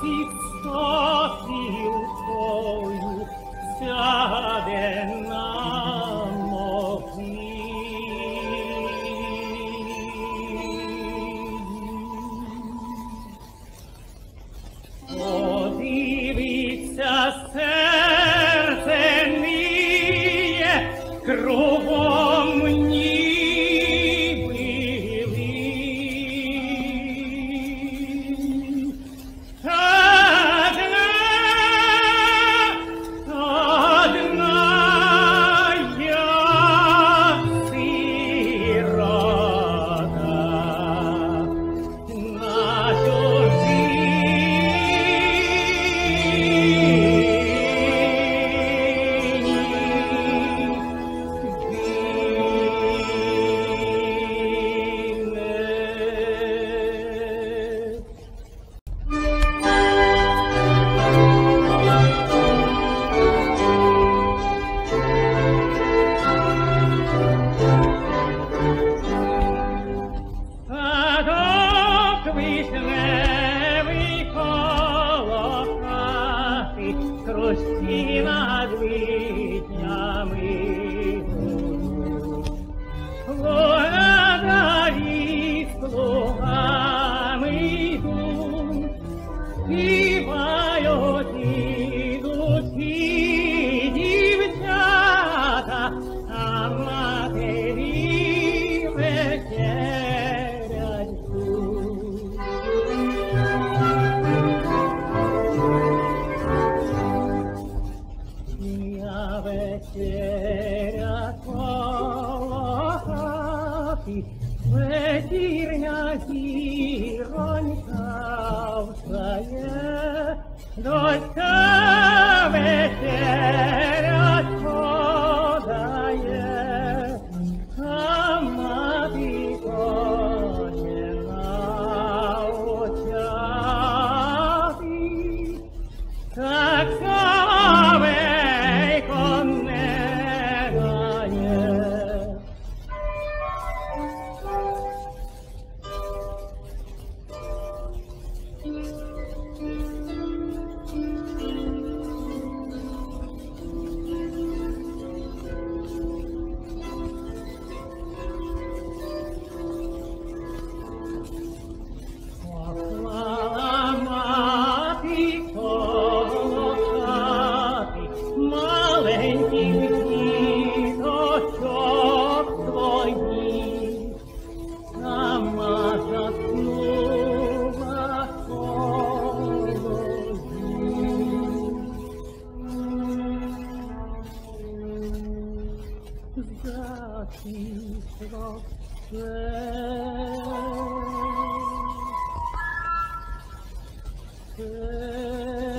Zitsa fiu toiu, Dulce Yeah.